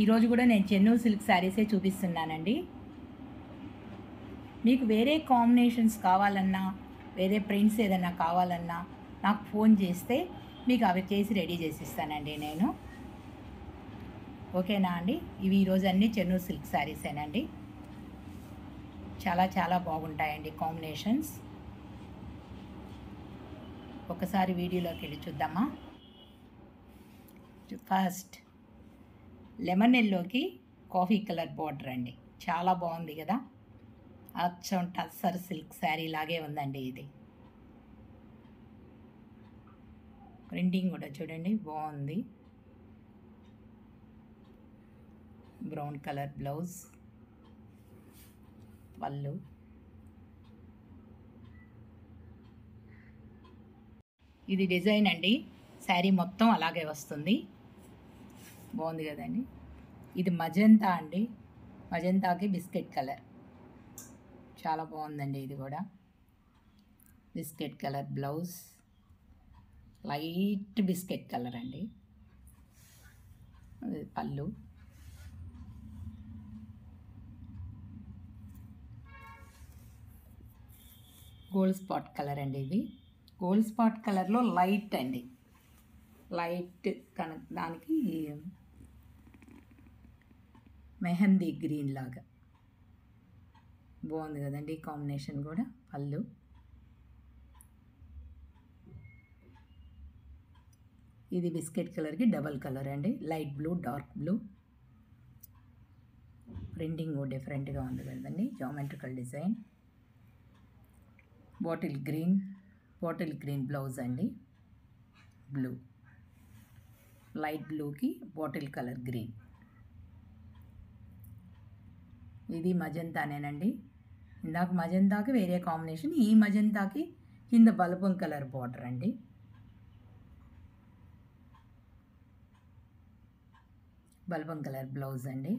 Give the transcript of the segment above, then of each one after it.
ఈరోజు కూడా నేను చెన్నూరు సిల్క్ శారీసే చూపిస్తున్నానండి. మీకు వేరే కాంబినేషన్స్ కావాలన్నా వేరే ప్రింట్స్ ఏదైనా కావాలన్నా నాకు ఫోన్ చేస్తే మీకు అవి చేసి రెడీ చేసి ఇస్తానండి నేను. ఓకేనా అండి? ఇవి ఈరోజు అన్నీ చెన్నూరు సిల్క్ శారీసేనండి. చాలా చాలా బాగుంటాయండి కాంబినేషన్స్. ఒకసారి వీడియోలోకి వెళ్ళి చూద్దామా? ఫస్ట్ లెమన్ ఎల్లోకి కాఫీ కలర్ బార్డర్ అండి. చాలా బాగుంది కదా? అచ్చం టస్సర్ సిల్క్ శారీ లాగే ఉందండి ఇది. ప్రింటింగ్ కూడా చూడండి బాగుంది. Brown colour blouse. పళ్ళు. ఇది డిజైన్ అండి. శారీ మొత్తం అలాగే వస్తుంది. బాగుంది కదండి. ఇది మజంతా అండి. మజంతాకి బిస్కెట్ కలర్. చాలా బాగుందండి ఇది కూడా. Biscuit colour blouse. Light biscuit colour అండి. పళ్ళు. గోల్డ్ స్పాట్ కలర్ అండి ఇది. గోల్డ్ స్పాట్ కలర్లో లైట్ అండి. లైట్ కన దానికి మెహందీ గ్రీన్ లాగా. బాగుంది కదండి కాంబినేషన్ కూడా పళ్ళు. ఇది బిస్కెట్ కలర్కి డబల్ కలర్ అండి. Light blue dark blue. Printing డిఫరెంట్గా ఉంది కదండి. Geometrical design. Bottle green bottle green blouse అండి. బ్లూ. లైట్ బ్లూకి బాటిల్ కలర్ గ్రీన్. ఇది మజంతానేనండి. ఇందాక మజంతాకి వేరే కాంబినేషన్ ఈ మజంతాకి కింద బలపం కలర్ బార్డర్ అండి. బల్బం కలర్ బ్లౌజ్ అండి.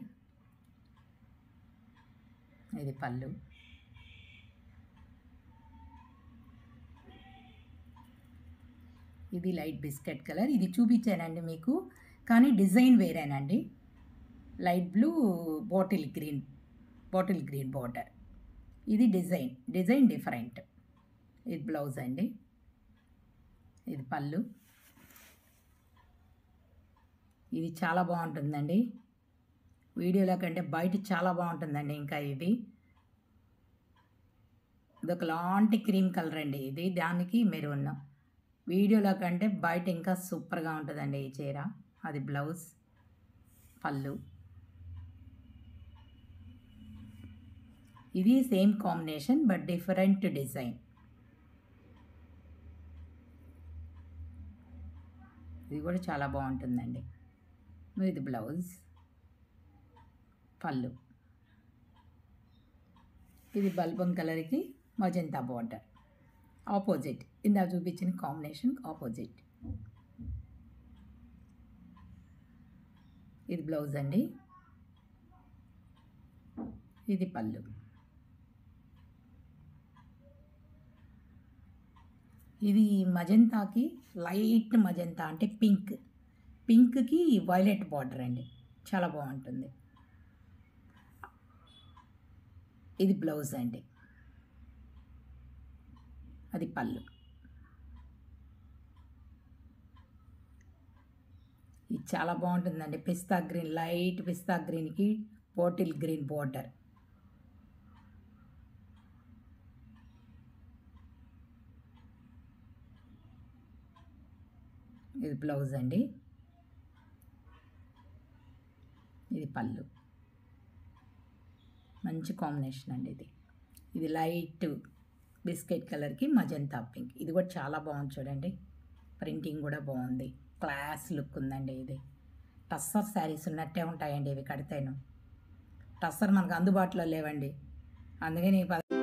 ఇది పళ్ళు. ఇది లైట్ బిస్కెట్ కలర్ ఇది చూపించానండి మీకు. కానీ design వేరేనండి. Light blue bottle green. Bottle green border. ఇది డిజైన్ డిజైన్ డిఫరెంట్. ఇది బ్లౌజ్ అండి. ఇది పళ్ళు. ఇది చాలా బాగుంటుందండి. వీడియోలో కంటే బయట చాలా బాగుంటుందండి ఇంకా ఇది. ఇది ఒక లాంటి క్రీమ్ కలర్ అండి ఇది. దానికి మెరూన్ వీడియోలో కంటే బయట ఇంకా సూపర్గా ఉంటుందండి ఈ చీర. అది బ్లౌజ్ పళ్ళు. ఇది same combination but different design. ఇది కూడా చాలా బాగుంటుందండి. ఇది బ్లౌజ్. పళ్ళు. ఇది బల్బం కలర్కి మజంతా బార్డర్. ఆపోజిట్. ఇందా చూపించిన కాంబినేషన్ ఆపోజిట్. ఇది బ్లౌజ్ అండి. ఇది పళ్ళు. ఇది మజంతాకి లైట్ మజంతా అంటే పింక్. పింక్కి వైలెట్ బార్డర్ అండి. చాలా బాగుంటుంది. ఇది బ్లౌజ్ అండి. అది పళ్ళు. ఇది చాలా బాగుంటుందండి. పిస్తా గ్రీన్ లైట్ పిస్తా గ్రీన్కి బాటిల్ గ్రీన్ బార్డర్. ఇది బ్లౌజ్ అండి. ఇది పళ్ళు. మంచి కాంబినేషన్ అండి ఇది. ఇది లైట్ బిస్కెట్ కలర్కి మజంతా పింక్. ఇది కూడా చాలా బాగుంది చూడండి. ప్రింటింగ్ కూడా బాగుంది. క్లాస్ లుక్ ఉందండి ఇది. టస్సర్ శారీస్ ఉన్నట్టే ఉంటాయండి ఇవి కడితేను. టస్సర్ మనకు అందుబాటులో లేవండి. అందుకని పద